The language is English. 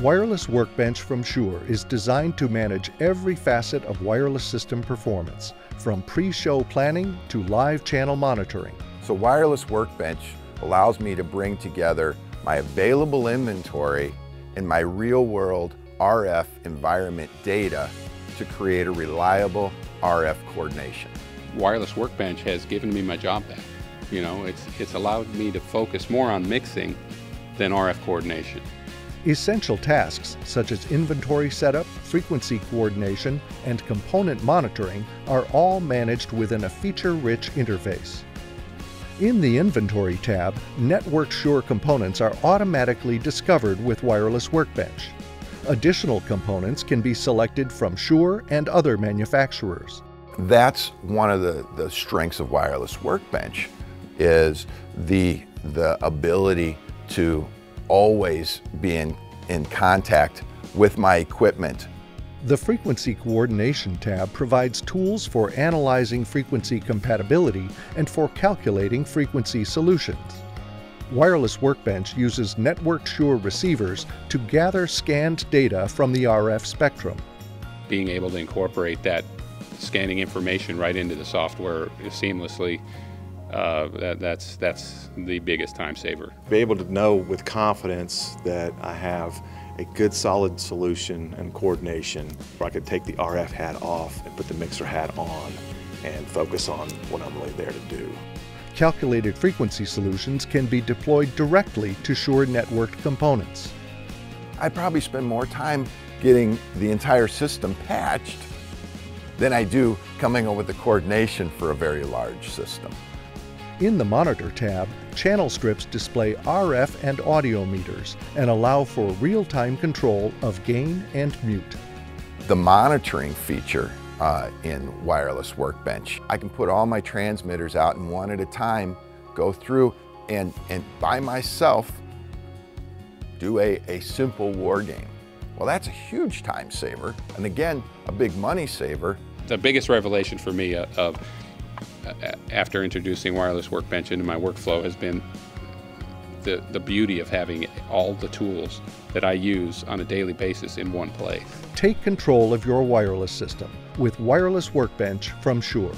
Wireless Workbench from Shure is designed to manage every facet of wireless system performance, from pre-show planning to live channel monitoring. So Wireless Workbench allows me to bring together my available inventory and my real-world RF environment data to create a reliable RF coordination. Wireless Workbench has given me my job back. You know, it's, it's allowed me to focus more on mixing than RF coordination. Essential tasks such as inventory setup, frequency coordination, and component monitoring are all managed within a feature-rich interface. In the Inventory tab, Network Shure components are automatically discovered with Wireless Workbench. Additional components can be selected from Shure and other manufacturers. That's one of the, the strengths of Wireless Workbench is the, the ability to always be in, in contact with my equipment. The Frequency Coordination tab provides tools for analyzing frequency compatibility and for calculating frequency solutions. Wireless Workbench uses Network Shure receivers to gather scanned data from the RF spectrum. Being able to incorporate that scanning information right into the software seamlessly uh, that, that's, that's the biggest time saver. Be able to know with confidence that I have a good solid solution and coordination where I could take the RF hat off and put the mixer hat on and focus on what I'm really there to do. Calculated frequency solutions can be deployed directly to Shure networked components. I probably spend more time getting the entire system patched than I do coming up with the coordination for a very large system. In the Monitor tab, channel strips display RF and audio meters and allow for real-time control of gain and mute. The monitoring feature uh, in Wireless Workbench, I can put all my transmitters out and one at a time, go through and, and by myself do a, a simple war game. Well, that's a huge time saver, and again, a big money saver. The biggest revelation for me uh, of after introducing wireless workbench into my workflow has been the, the beauty of having all the tools that I use on a daily basis in one place. Take control of your wireless system with Wireless Workbench from Shure.